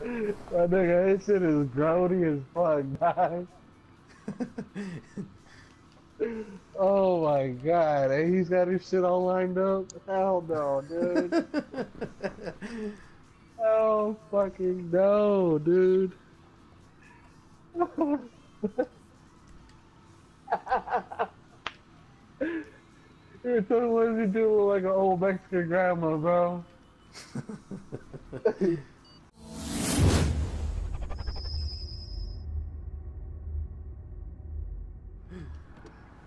That nigga, his shit is grody as fuck, guys. oh my god, and he's got his shit all lined up? Hell no, dude. Hell fucking no, dude. You're he doing like an old Mexican grandma, bro?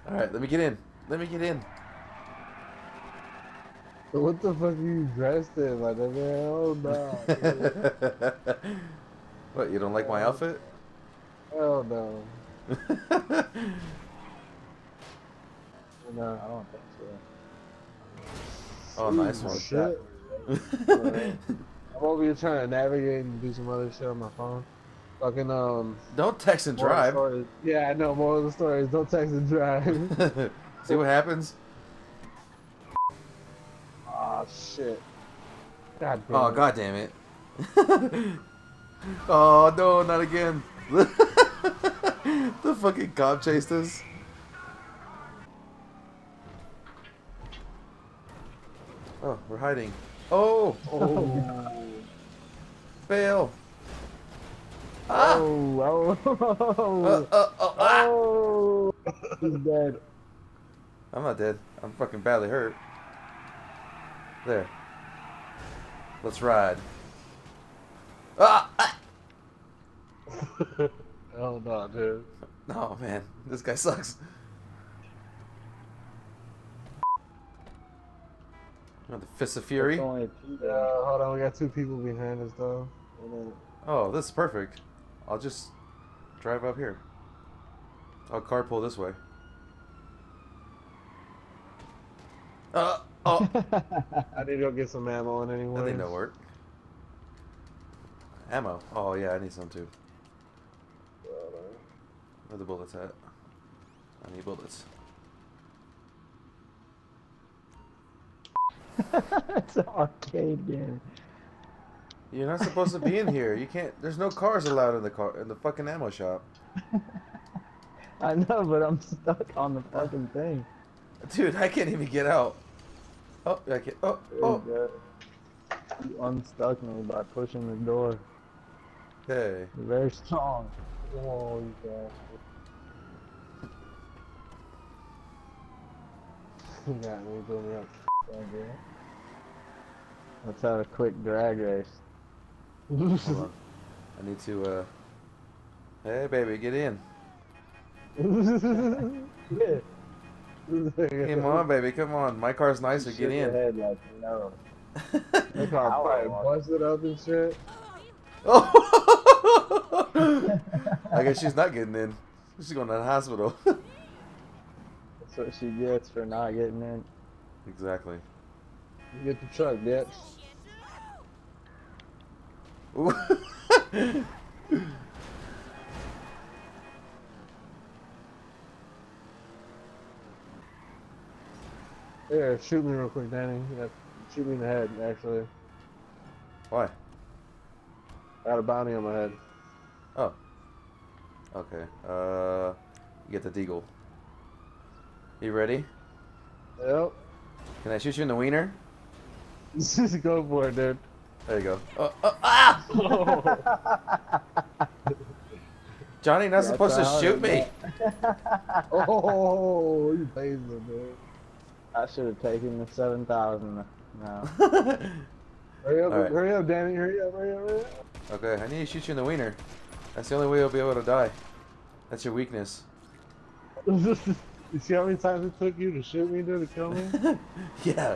Alright, let me get in. Let me get in. So what the fuck are you dressed in, my nigga? Hell no. what, you don't like my outfit? Hell no. No, I don't think so. Oh, nice one. Shit. I'm over here trying to navigate and do some other shit on my phone. Fucking um. Don't text and moral of the drive. Yeah, I know. More of the story is don't text and drive. See what happens? oh shit. God damn. Oh, it. god damn it. oh, no, not again. the fucking cop chased us. Oh, we're hiding. Oh, Oh. bail. Ah! Oh. Oh. Uh, uh, oh, ah! Oh. He's dead. I'm not dead. I'm fucking badly hurt. There. Let's ride. Ah! ah! Hell no, dude. Oh man, this guy sucks. Oh, the Fist of Fury. It's only Uh, hold on, we got two people behind us though. Hold Oh, this is perfect. I'll just drive up here. I'll carpool this way. Uh, oh. I need to go get some ammo in anyway. that didn't no work. Ammo. Oh yeah, I need some too. Where the bullets at? I need bullets. it's an arcade game. You're not supposed to be in here. You can't. There's no cars allowed in the car in the fucking ammo shop. I know, but I'm stuck on the fucking thing. Dude, I can't even get out. Oh, I can't. Oh, oh. You unstuck me by pushing the door. Hey. You're very strong. Oh, you got. You got me, blew me up. Let's have a quick drag race. I need to. uh... Hey, baby, get in. yeah. Come on, baby, come on. My car's nicer. Get Shake your in. head like no. That car Ow, busted up and shit. Oh! I guess she's not getting in. She's going to the hospital. That's what she gets for not getting in. Exactly. You get the truck, bitch. Here, shoot me real quick, Danny. Yeah, shoot me in the head, actually. Why? I got a bounty on my head. Oh. Okay. Uh, get the deagle. You ready? Yep. Can I shoot you in the wiener? Just go for it, dude. There you go. Oh, oh, ah! Johnny, not That's supposed to shoot me. Oh, you lazy, dude. I should have taken the 7,000 now. Hurry up, Alright. hurry up, Danny. Hurry up, hurry up, hurry up. okay, I need to shoot you in the wiener. That's the only way you'll be able to die. That's your weakness. You see how many times it took you to shoot me, dude, to kill me? yeah.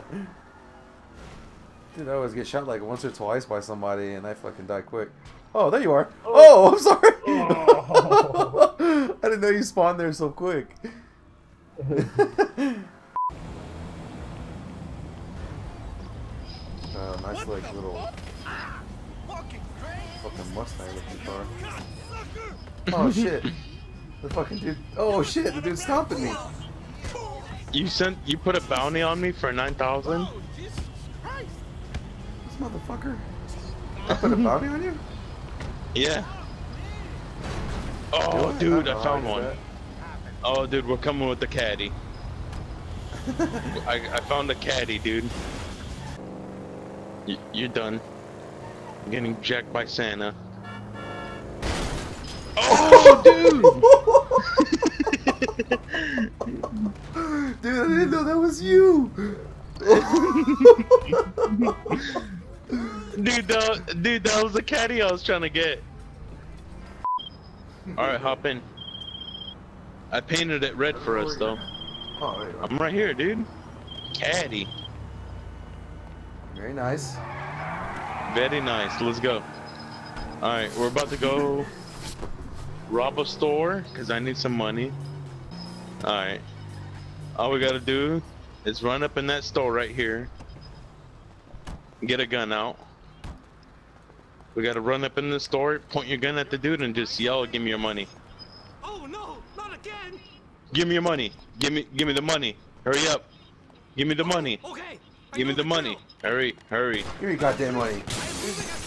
Dude, I always get shot like once or twice by somebody and I fucking die quick. Oh, there you are. Oh, oh I'm sorry. Oh. I didn't know you spawned there so quick. Oh, nice like little fucking Mustang looking car. Oh shit. The fucking dude. Oh shit, the dude's stomping me. You sent you put a bounty on me for nine thousand? This motherfucker. I put a bounty on you? Yeah. Oh, I? Oh, dude, don't I found one. that. Oh, dude, we're coming with the caddy. I, I found a caddy, dude. Y you're done. Getting jacked by Santa. Oh, dude! Dude, I didn't know that was you. dude, that, dude, that was the caddy I was trying to get. All right, hop in. I painted it red for us, though. Oh, there you. I'm right here, dude. Caddy. Very nice. Very nice. Let's go. Alright, we're about to go rob a store because I need some money. Alright. All we gotta do is run up in that store right here. Get a gun out. We gotta run up in the store, point your gun at the dude, and just yell, "Give me your money! Oh no, not again! Give me your money! Give me, give me the money! Hurry up! Give me the money! Oh, okay. I Give me know the money! drill. Hurry, hurry, Give me goddamn money.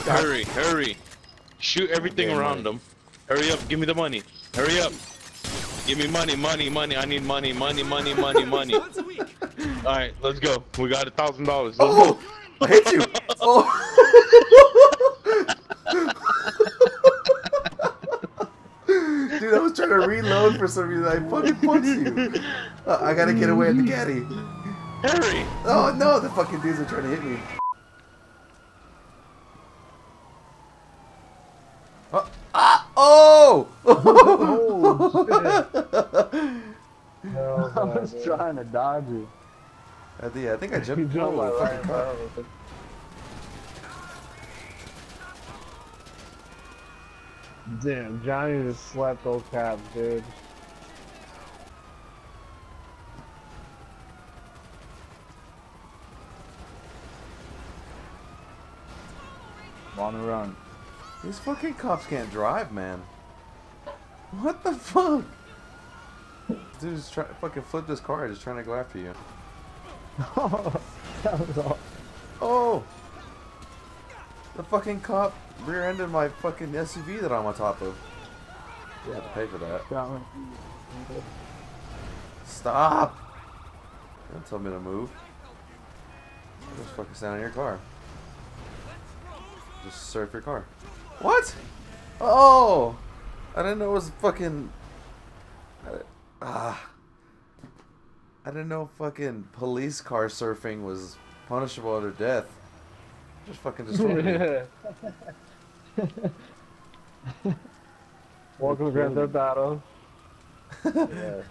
hurry, hurry! Shoot everything around money. them. Hurry up! Give me the money! Hurry up! Give me money, money, money! I need money, money, money, money, money! Once a week. All right, let's go. We got a thousand dollars. Oh! I hit you! Oh! Dude, I was trying to reload for some reason. I fucking punched you. Uh, I gotta get away at the caddy. Hurry! Oh no, the fucking dudes are trying to hit me. Oh! Ah! Oh! Hell, I was man. trying to dodge you. I think, I think I You jumped. jumped Oh, fucking car. Damn, Johnny just slapped those cabs, dude. I'm on the run. These fucking cops can't drive, man. What the fuck? Dude just try fucking flip this car, just trying to go after you. that was all. Oh! The fucking cop rear-ended my fucking SUV that I'm on top of. You have to pay for that. Got me. Stop! Don't tell me to move. Just fucking stand on your car. Just surf your car. What? Oh! I didn't know it was fucking. I- Ah. I didn't know fucking police car surfing was punishable under death. Just fucking destroyed me. Welcome to Grand Theft Auto. Yeah.